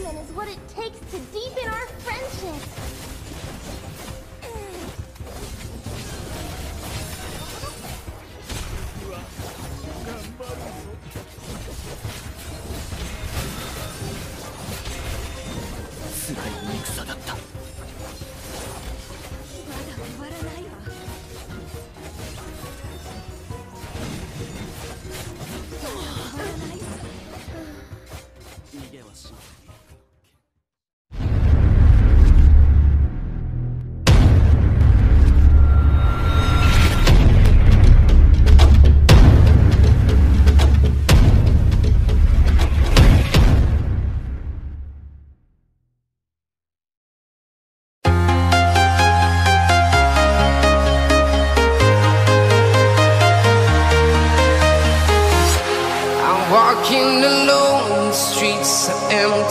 is what it takes to deepen our friendship. I'm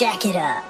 Jack it up.